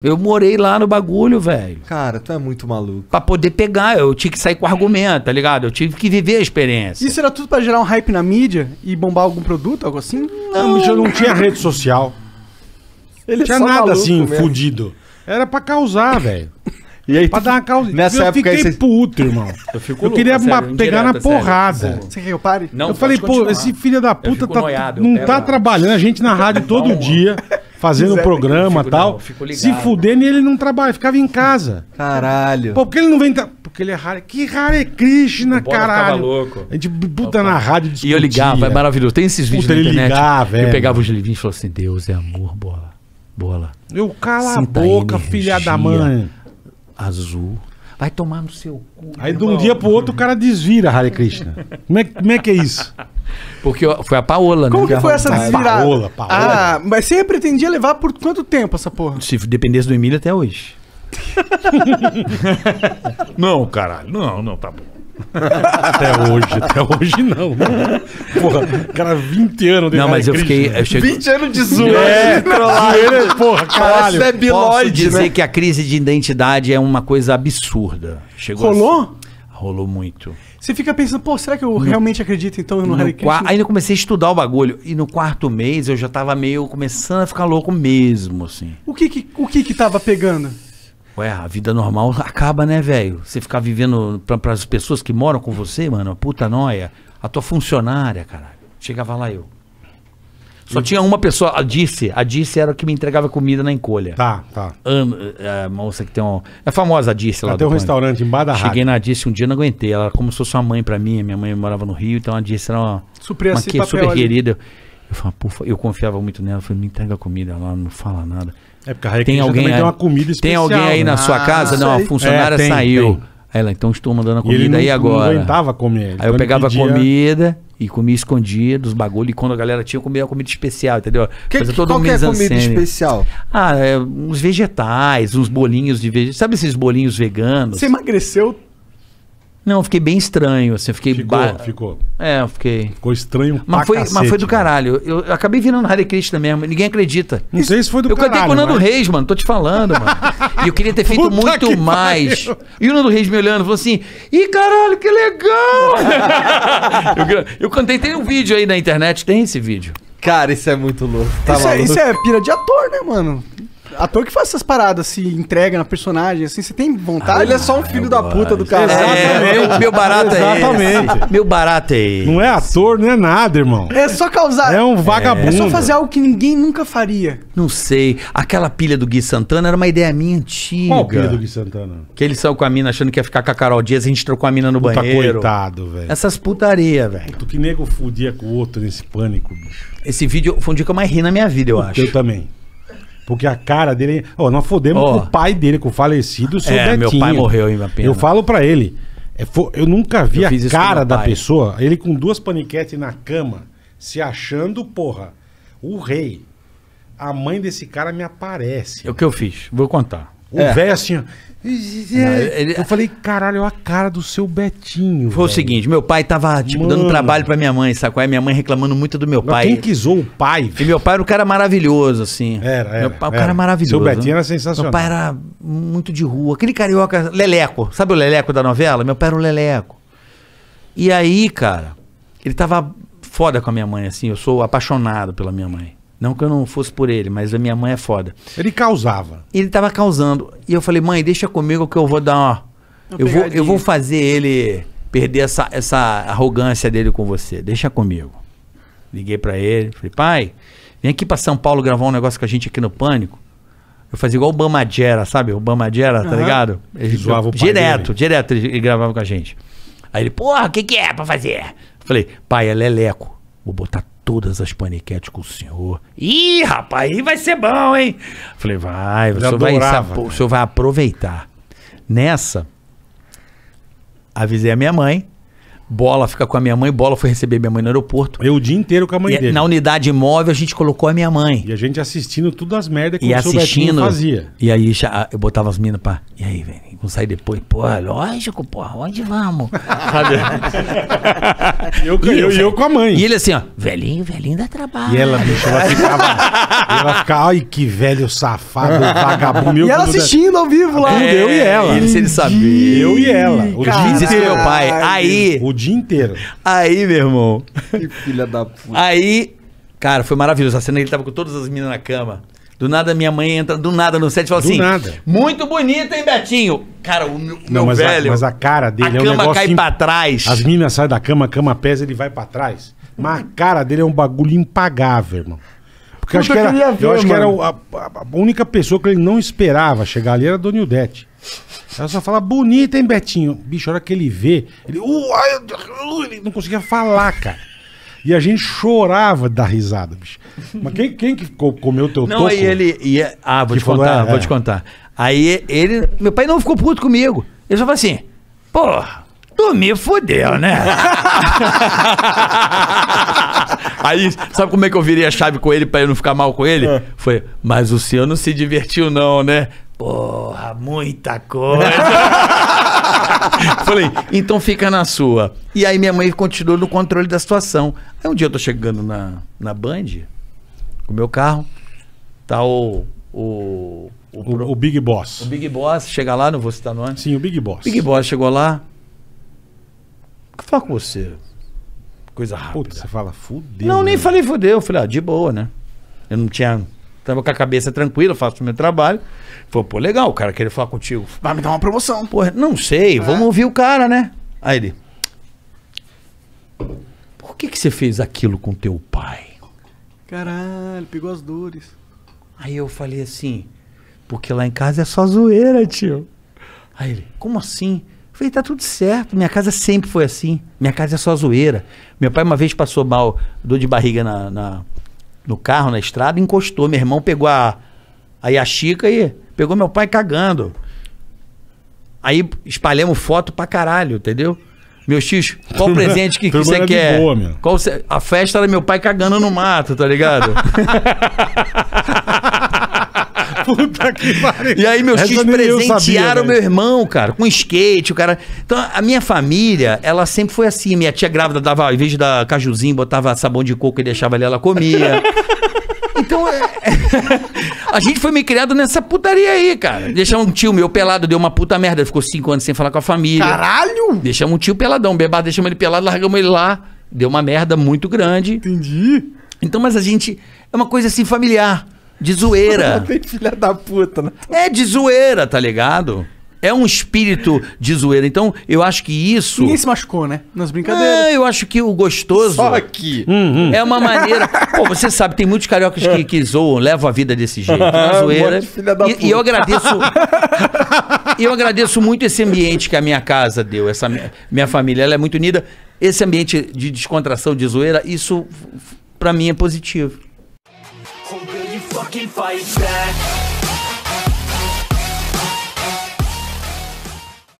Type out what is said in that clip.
Eu morei lá no bagulho, velho. Cara, tu é muito maluco. Pra poder pegar, eu tinha que sair com argumento, tá ligado? Eu tive que viver a experiência. Isso era tudo pra gerar um hype na mídia e bombar algum produto, algo assim? Não, bicho, não tinha rede social. Ele Não tinha só nada assim, mesmo. fudido. Era pra causar, velho. E aí Pra tu... dar uma causa. Nessa eu época aí fiquei você- puto, irmão. Eu fico Eu queria é sério, pegar na indireta, sério. porrada. Você quer que eu pare? Não, eu falei, pô, continuar. esse filho da puta tá, noiado, não tá lá. trabalhando. A gente na rádio todo dia, fazendo Zé, programa e tal. não, se fudendo e ele não trabalha, ficava em casa. Caralho. Pô, por que ele não vem. tra- Porque ele é Hare. Que Hare Krishna, O caralho. louco. A gente puta na rádio E eu ligava, é maravilhoso. Tem esses vídeos Puta, na ele internet. ligava, eu é, pegava os livrinhos e falava assim: Deus é amor, bola. Bola. Eu cala Sinta a a boca, energia. filha da mãe. Azul. Vai tomar no seu cu. Aí de irmão. um dia pro outro o cara desvira Hare Krishna. Como é, como é que é isso? Porque foi a Paola, Como né? que foi essa Paola, desvirada? Paola, Paola. Ah, mas você pretendia levar por quanto tempo essa porra? Se dependesse do Emílio até hoje. Não, caralho. Não, não, tá bom. Até hoje, até hoje não. Porra, cara, 20 anos de Não, mas eu fiquei. Eu cheguei 20 anos de zoeira. É, trollagem. zoeira, porra, caralho. debilóide, Posso dizer né? que a crise de identidade é uma coisa absurda. Chegou Rolou? assim. Rolou muito. Você fica pensando, pô, será que eu realmente acredito então no, No Hare Krishna? Ainda comecei a estudar o bagulho. E no quarto mês eu já tava meio começando a ficar louco mesmo, assim. O que que, o que que tava pegando? Ué, a vida normal acaba, né, velho? Você ficar vivendo para as pessoas que moram com você, mano, a puta noia. A tua funcionária, caralho. Chegava lá eu. Só tinha uma pessoa, a Dice. A Dice era a que me entregava comida na encolha. Tá, tá. Am- é, a moça que tem um. É famosa a Dice lá Lá tem um restaurante embaixo da Cheguei na Dice um dia não aguentei. Ela era como se fosse uma mãe pra mim. Minha mãe morava no Rio, então a Dice era uma, Suprir uma que- super ali. querida. Eu falei, pô, eu confiava muito nela. Eu falei, me entrega a comida. Ela não fala nada. É porque a Tem alguém, aí, tem uma comida tem especial. alguém aí na sua casa? Ah, Não, a funcionária É, tem, saiu. tem. Aí ela, então estou mandando a E ele comida não, aí não agora. aguentava comer. Aí eu pegava pedia- comida e comia escondido, os bagulho. E quando a galera tinha, eu comia comida especial, entendeu? Que, Fazia que, qual um que é a comida especial? Ah, é, uns vegetais, uns bolinhos de vegetais. Sabe esses bolinhos veganos? Você emagreceu? Não, eu fiquei bem estranho, assim, eu fiquei... Ficou, ba- ficou. É, eu fiquei... Ficou estranho Mas pra foi, cacete, mas foi do caralho. Eu, eu acabei virando Hare Krishna mesmo, ninguém acredita. Não sei se foi do eu cantei caralho, com o Nando mas- Reis, mano, tô te falando, mano. E eu queria ter feito Puta muito mais. pariu. E o Nando Reis me olhando falou assim: Ih, caralho, que legal! eu, eu cantei, tem um vídeo aí na internet, tem esse vídeo. Cara, isso é muito louco. Tá isso, é, isso é pira de ator, né, mano? Ator que faz essas paradas, se entrega na personagem, assim, você tem vontade? Ele é só um filho da puta do caralho. É, o meu barato é Exatamente. esse. Meu barato é esse. Não é ator, não é nada, irmão. É só causar. É um vagabundo. É só fazer algo que ninguém nunca faria. Não sei. Aquela pilha do Gui Santana era uma ideia minha antiga. Qual o filho do Gui Santana? Que eles saiu com a mina achando que ia ficar com a Carol Dias, a gente trocou a mina no Puta banheiro. coitado, velho. Essas putaria, velho. Tu que nego fudia com o outro nesse pânico, bicho. Esse vídeo foi um dia que eu mais ri na minha vida, eu acho. Eu também. Porque a cara dele. Ó, nós fodemos Ó. com o pai dele, com o falecido, o seu É, Betinho. meu pai morreu, hein. Eu falo pra ele. é, eu nunca vi Eu a cara da pai. pessoa, ele com duas paniquetes na cama, se achando, porra, o rei. A mãe desse cara me aparece. É o que eu fiz. Vou contar. O É. velho assim. Ele- Eu falei, caralho, olha a cara do seu Betinho. Foi o velho. seguinte, meu pai tava, tipo, dando Mano. trabalho pra minha mãe, sacou? Aí minha mãe reclamando muito do meu Mas pai. Quem quisou o pai, E meu pai era um cara maravilhoso, assim. Era, era, Meu pai, o era. cara maravilhoso. Seu Betinho né? era sensacional. Meu pai era muito de rua. Aquele carioca, Leleco. Sabe o Leleco da novela? Meu pai era o Leleco. E aí, cara, ele tava foda com a minha mãe, assim. Eu sou apaixonado pela minha mãe. Não que eu não fosse por ele, mas a minha mãe é foda. Ele causava. ele tava causando. E eu falei, mãe, deixa comigo que eu vou dar uma. Uma Eu vou, eu vou fazer ele perder essa, essa arrogância dele com você. Deixa comigo. Liguei pra ele, falei, pai, vem aqui pra São Paulo gravar um negócio com a gente aqui no Pânico. Eu fazia igual o Bamagera, sabe? O Bamagera, tá Aham. ligado? Ele, zoava o pai direto, dele. direto ele, ele gravava com a gente. Aí ele, porra, o que, que é pra fazer? Falei, pai, é Leleco. Vou botar todas as paniquetes com o senhor. Ih, rapaz, aí vai ser bom, hein? Falei, vai, o senhor vai, o senhor vai aproveitar. Nessa, avisei a minha mãe. Bola fica com a minha mãe, Bola foi receber minha mãe no aeroporto. Eu o dia inteiro com a mãe E dele. na unidade móvel a gente colocou a minha mãe. E a gente assistindo tudo as merdas que E o assistindo. fazia. E aí já- eu botava as minas pra. E aí, velho, vamos sair depois. Pô, lógico, porra, onde vamos? Sabe? Eu, eu, eu com a mãe. E ele assim, ó, velhinho, velhinho dá trabalho. E ela, bicho, ela ficava. e ela ficava, ai, que velho safado, vagabundo. E ela assistindo ao vivo lá. Tudo, eu e ela. Ele, se ele sabia. Eu e ela. O Cara, dia inteiro. meu pai. Aí, O dia inteiro. aí, meu irmão. Que filha da puta. Aí, cara, foi maravilhoso. A cena ele tava com todas as meninas na cama. Do nada minha mãe entra do nada no set e fala Do assim: nada. Muito bonito, hein, Betinho? Cara, o meu, Não, meu mas, velho. a, mas a cara dele a é um cama negócio. cai imp- pra trás. As meninas saem da cama, a cama pesa, ele vai pra trás. Mas a cara dele é um bagulho impagável, irmão. Porque eu acho que era, ver, eu acho que era a, a- a única pessoa que ele não esperava chegar ali era a Dona Ildete. Ela só fala, bonita, hein, Betinho? Bicho, a hora que ele vê, ele, uh, ai, uh, ele não conseguia falar, cara. E a gente chorava da risada, bicho. Mas quem, quem que co- comeu teu Não, toco? aí ele. Ia, ah, vou te falou, contar, é, vou é. te contar. Aí ele. Meu pai não ficou puto comigo. Ele só falou assim: porra, dormir fodeu, né? Aí, sabe como é que eu virei a chave com ele pra eu não ficar mal com ele? É. Foi, mas o senhor não se divertiu, não, né? Porra, muita coisa. Falei, então fica na sua. E aí minha mãe continuou no controle da situação. Aí um dia eu tô chegando na, na Band, com o meu carro, tá o. O, o, O, o Big Boss. o Big Boss, chega lá, não vou citar nome. Sim, o Big Boss. Big Boss chegou lá. O que falar com você? Coisa rápida. Puta, você fala, fudeu. não, nem falei fudeu. Eu falei, ah, de boa, né? Eu não tinha. Tava com a cabeça tranquila, faço o meu trabalho. Falei, pô, legal, o cara queria falar contigo. Vai me dar uma promoção. Porra, não sei, vamos ouvir o cara, né? Aí ele. Por que, que você fez aquilo com teu pai? Caralho, pegou as dores. Aí eu falei assim, porque lá em casa é só zoeira, tio. Aí ele, como assim? Eu falei, tá tudo certo, minha casa sempre foi assim. Minha casa é só zoeira. Meu pai uma vez passou mal, dor de barriga na, na- no carro, na estrada, encostou. Meu irmão pegou a, a Yashica e pegou meu pai cagando. Aí espalhamos foto pra caralho, entendeu? Meus tios, qual presente que, que você quer? boa, meu. Qual cê- a festa era meu pai cagando no mato, tá ligado? Puta que pariu. E aí meus tios presentearam sabia, meu irmão, cara, com skate, o cara. Então, a minha família, ela sempre foi assim. Minha tia grávida dava, ao invés de dar cajuzinho, botava sabão de coco e deixava ali, ela comia. Então, é- a gente foi meio criado nessa putaria aí, cara. Deixar um tio meu pelado, deu uma puta merda. Ele ficou cinco anos sem falar com a família. Caralho! Deixamos um tio peladão, bebado, deixamos ele pelado, largamos ele lá. Deu uma merda muito grande. Entendi. Então, mas a gente. É uma coisa assim familiar, de zoeira. Tem filha da puta, né? É de zoeira, tá ligado? É um espírito de zoeira. Então, eu acho que isso. Ninguém se machucou, né? Nas brincadeiras. É, eu acho que o gostoso Só aqui. é uma maneira. Pô, você sabe, tem muitos cariocas que, que zoam, levam a vida desse jeito, na Um zoeira. E, puta. e eu agradeço. eu agradeço muito esse ambiente que a minha casa deu. Essa mi- minha família, ela é muito unida. Esse ambiente de descontração, de zoeira, isso pra mim é positivo. fucking fight back.